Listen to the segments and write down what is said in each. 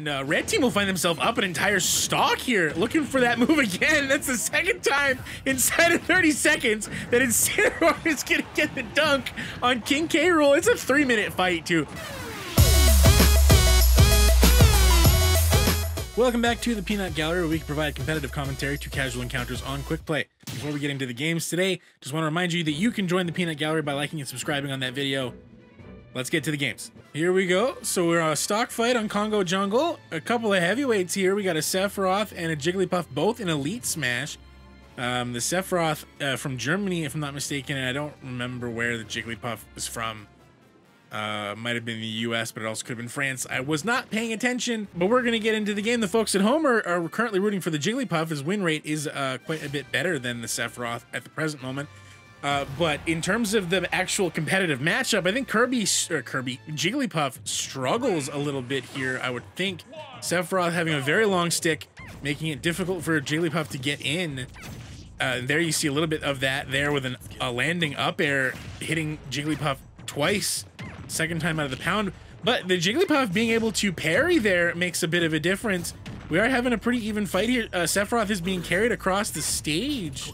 And uh, red team will find themselves up an entire stock here, looking for that move again. That's the second time inside of 30 seconds that Incineroar is gonna get the dunk on King K. Rool. It's a three-minute fight too. Welcome back to the Peanut Gallery, where we provide competitive commentary to casual encounters on Quick Play. Before we get into the games today, just want to remind you that you can join the Peanut Gallery by liking and subscribing on that video. Let's get to the games. Here we go. So we're on a stock fight on Congo Jungle. A couple of heavyweights here. We got a Sephiroth and a Jigglypuff, both in Elite Smash. Um, the Sephiroth uh, from Germany, if I'm not mistaken, and I don't remember where the Jigglypuff is from. Uh, might have been the US, but it also could have been France. I was not paying attention, but we're going to get into the game. The folks at home are, are currently rooting for the Jigglypuff. His win rate is uh, quite a bit better than the Sephiroth at the present moment. Uh, but in terms of the actual competitive matchup, I think Kirby or Kirby Jigglypuff struggles a little bit here. I would think Sephiroth having a very long stick, making it difficult for Jigglypuff to get in. Uh, there you see a little bit of that there with an, a landing up air hitting Jigglypuff twice second time out of the pound. But the Jigglypuff being able to parry there makes a bit of a difference. We are having a pretty even fight here. Uh, Sephiroth is being carried across the stage.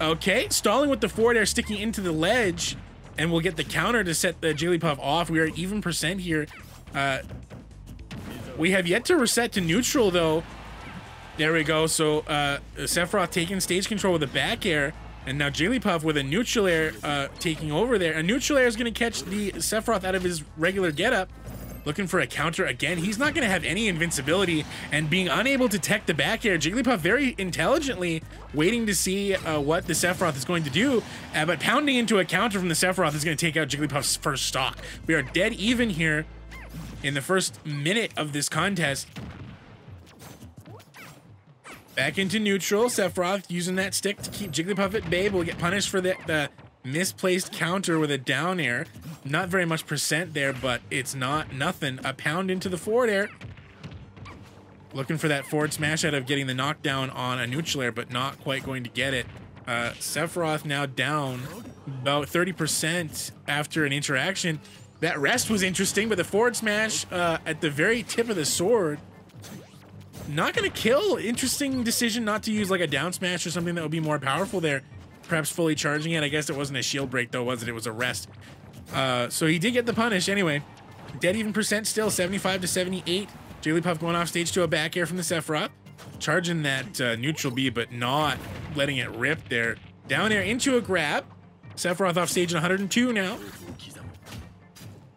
Okay, stalling with the forward air sticking into the ledge. And we'll get the counter to set the Jigglypuff off. We are even percent here. Uh, we have yet to reset to neutral though. There we go. So uh, Sephiroth taking stage control with a back air. And now Jigglypuff with a neutral air uh, taking over there. A neutral air is going to catch the Sephiroth out of his regular getup. Looking for a counter again. He's not going to have any invincibility. And being unable to tech the back air, Jigglypuff very intelligently waiting to see uh, what the Sephiroth is going to do. Uh, but pounding into a counter from the Sephiroth is going to take out Jigglypuff's first stock. We are dead even here in the first minute of this contest. Back into neutral. Sephiroth using that stick to keep Jigglypuff at bay. Will get punished for the, the misplaced counter with a down air. Not very much percent there, but it's not nothing. A pound into the forward air. Looking for that forward smash out of getting the knockdown on a neutral air, but not quite going to get it. Uh, Sephiroth now down about 30% after an interaction. That rest was interesting, but the forward smash uh, at the very tip of the sword not gonna kill. Interesting decision not to use like a down smash or something that would be more powerful there. Perhaps fully charging it. I guess it wasn't a shield break though, was it? It was a rest. Uh, so he did get the punish anyway. Dead even percent still, 75 to 78. Jigglypuff going off stage to a back air from the Sephiroth. Charging that uh, neutral B, but not letting it rip there. Down air into a grab. Sephiroth off stage in 102 now.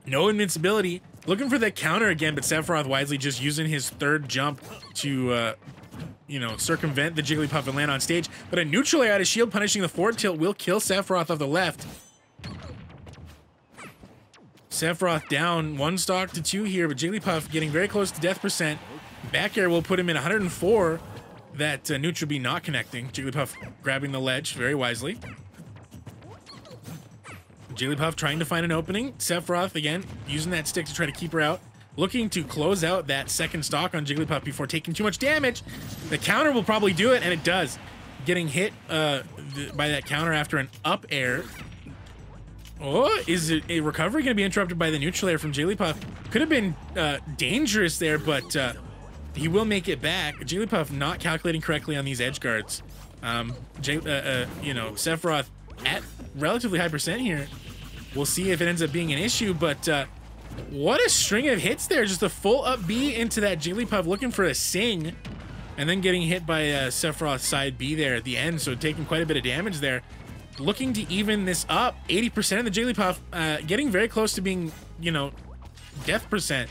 No invincibility. Looking for the counter again, but Sephiroth wisely just using his third jump to, uh, you know, circumvent the Jigglypuff and land on stage. But a neutral air out of shield punishing the forward tilt will kill Sephiroth off the left. Sephiroth down one stock to two here, but Jigglypuff getting very close to death percent. Back air will put him in 104. That uh, neutral B not connecting. Jigglypuff grabbing the ledge very wisely. Jigglypuff trying to find an opening. Sephiroth, again, using that stick to try to keep her out. Looking to close out that second stock on Jigglypuff before taking too much damage. The counter will probably do it, and it does. Getting hit uh, by that counter after an up air. Oh, is it a recovery going to be interrupted by the neutral air from Jigglypuff? Could have been uh, dangerous there, but uh, he will make it back. Jigglypuff not calculating correctly on these edge guards. Um, J uh, uh, you know, Sephiroth at relatively high percent here. We'll see if it ends up being an issue, but uh, what a string of hits there. Just a full up B into that Jigglypuff looking for a sing and then getting hit by uh, Sephiroth side B there at the end. So taking quite a bit of damage there. Looking to even this up. 80% of the Jigglypuff uh, getting very close to being, you know, death percent.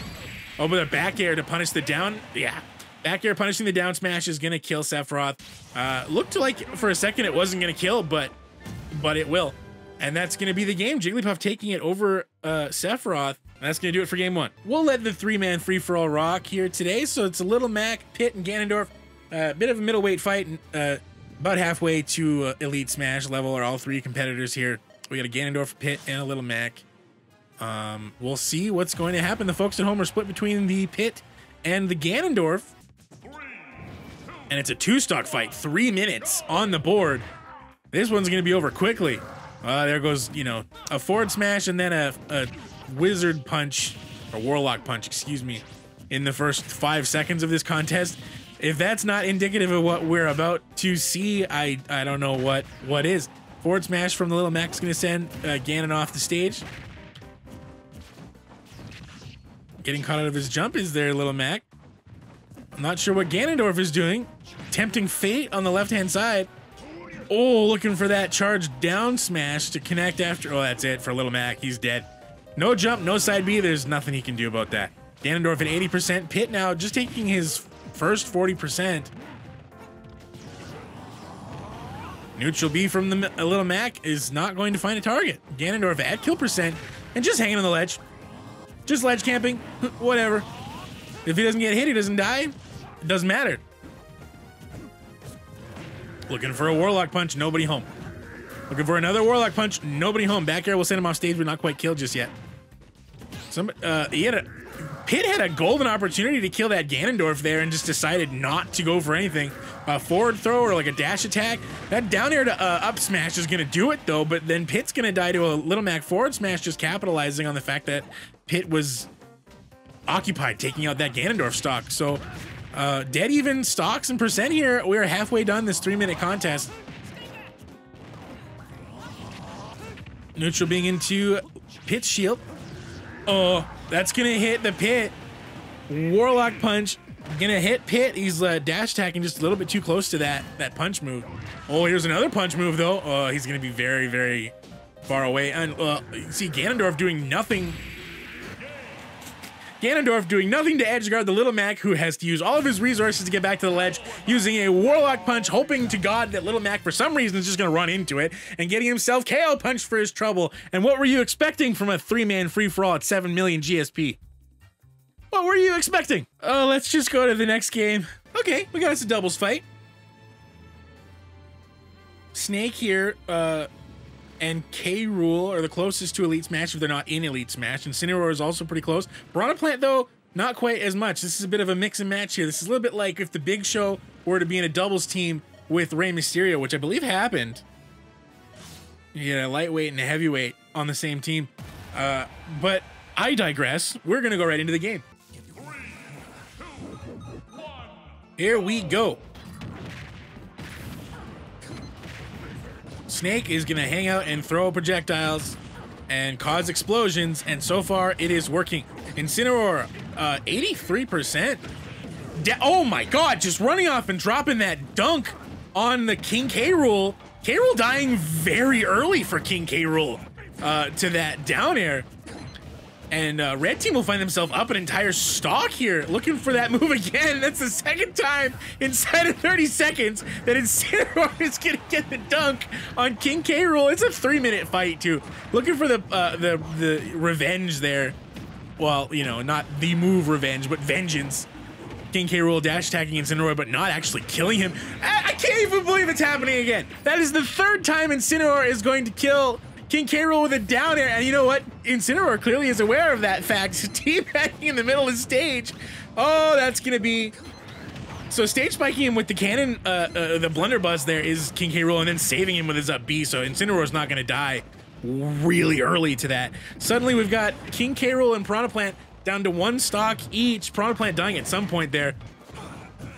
But a back air to punish the down. Yeah. Back air punishing the down smash is going to kill Sephiroth. Uh, looked like for a second it wasn't going to kill, but but it will. And that's going to be the game. Jigglypuff taking it over uh, Sephiroth. That's going to do it for game one. We'll let the three-man free-for-all rock here today. So it's a Little Mac, Pit, and Ganondorf. A uh, bit of a middleweight fight. Uh, about halfway to uh, Elite Smash level are all three competitors here. We got a Ganondorf, Pit, and a Little Mac. Um, we'll see what's going to happen. The folks at home are split between the Pit and the Ganondorf. And it's a two-stock fight. Three minutes on the board. This one's going to be over quickly. Uh, there goes, you know, a forward smash and then a, a wizard punch, or warlock punch, excuse me. in the first five seconds of this contest. If that's not indicative of what we're about to see, I I don't know what what is. Forward smash from the little Mac's gonna send uh, Ganon off the stage. Getting caught out of his jump is there, little Mac. I'm not sure what Ganondorf is doing. Tempting fate on the left hand side. Oh, looking for that charge down smash to connect after. Oh, that's it for Little Mac. He's dead. No jump, no side B. There's nothing he can do about that. Ganondorf at 80%. Pit now just taking his first 40%. Neutral B from the Little Mac is not going to find a target. Ganondorf at kill percent and just hanging on the ledge. Just ledge camping. Whatever. If he doesn't get hit, he doesn't die. It doesn't matter. Looking for a Warlock Punch, nobody home. Looking for another Warlock Punch, nobody home. Back air will send him off stage, but not quite killed just yet. Some, uh, he had a, Pit had a golden opportunity to kill that Ganondorf there and just decided not to go for anything. A forward throw or like a dash attack. That down air to uh, up smash is going to do it though, but then Pit's going to die to a Little Mac forward smash just capitalizing on the fact that Pit was occupied taking out that Ganondorf stock. So uh, dead even stocks and percent here. We're halfway done this three minute contest. Neutral being into Pit shield. Oh, that's gonna hit the Pit. Warlock punch gonna hit Pit. He's uh, dash attacking just a little bit too close to that that punch move. Oh, here's another punch move though. Oh, he's gonna be very very far away. And uh, see Ganondorf doing nothing Ganondorf doing nothing to edgeguard the Little Mac, who has to use all of his resources to get back to the ledge, using a Warlock Punch, hoping to God that Little Mac, for some reason, is just going to run into it, and getting himself KO punched for his trouble. And what were you expecting from a three-man free-for-all at 7 million GSP? What were you expecting? Oh, let's just go to the next game. Okay, we got us a doubles fight. Snake here, uh, and K Rool are the closest to Elite Smash if they're not in Elite Smash. And Incineroar is also pretty close. Piranha Plant, though, not quite as much. This is a bit of a mix and match here. This is a little bit like if the Big Show were to be in a doubles team with Rey Mysterio, which I believe happened. You get a lightweight and a heavyweight on the same team. Uh, but I digress. We're going to go right into the game. Here we go. Snake is gonna hang out and throw projectiles and cause explosions, and so far it is working. Incineroar, uh, 83%. oh my god, just running off and dropping that dunk on the King K. Rool. K. Rool dying very early for King K. Rool uh, to that down air. And uh, red team will find themselves up an entire stock here, looking for that move again. That's the second time inside of 30 seconds that Incineroar is gonna get the dunk on King K. Rool. It's a three-minute fight too. Looking for the uh, the the revenge there. Well, you know, not the move revenge, but vengeance. King K. Rool dash attacking Incineroar, but not actually killing him. I, I can't even believe it's happening again. That is the third time Incineroar is going to kill King K. Rool with a down air, and you know what? Incineroar clearly is aware of that fact. Teabagging in the middle of the stage. Oh, that's gonna be. So stage spiking him with the cannon, uh, uh, the blunderbuss there is King K. Rool, and then saving him with his up B. So Incineroar's not gonna die really early to that. Suddenly we've got King K. Rool and Piranha Plant down to one stock each. Piranha Plant dying at some point there.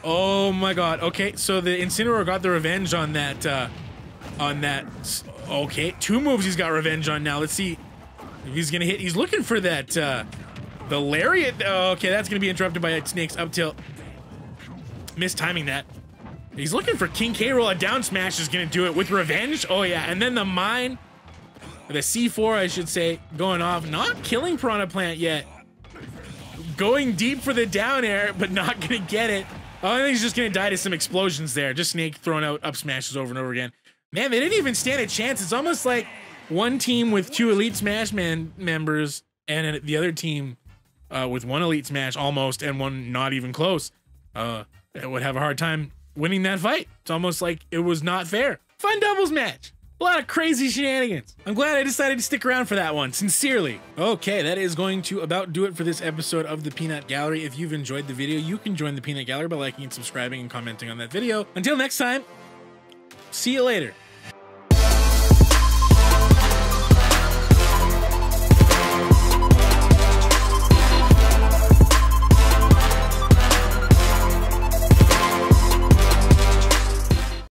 Oh my god. Okay, so the Incineroar got the revenge on that, uh, on that Okay, two moves he's got revenge on now. Let's see if he's gonna hit. He's looking for that, uh, the lariat. Oh, okay, that's gonna be interrupted by Snake's up tilt. Mistiming that. He's looking for King K. Rool. A down smash is gonna do it with revenge. Oh yeah, and then the mine, the C4, I should say, going off. Not killing Piranha Plant yet. Going deep for the down air, but not gonna get it. Oh, I think he's just gonna die to some explosions there. Just Snake throwing out up smashes over and over again. Man, they didn't even stand a chance. It's almost like one team with two Elite Smash Man members and the other team uh, with one Elite Smash almost and one not even close uh, would have a hard time winning that fight. It's almost like it was not fair. Fun doubles match. A lot of crazy shenanigans. I'm glad I decided to stick around for that one, sincerely. Okay, that is going to about do it for this episode of the Peanut Gallery. If you've enjoyed the video, you can join the Peanut Gallery by liking and subscribing and commenting on that video. Until next time, See you later.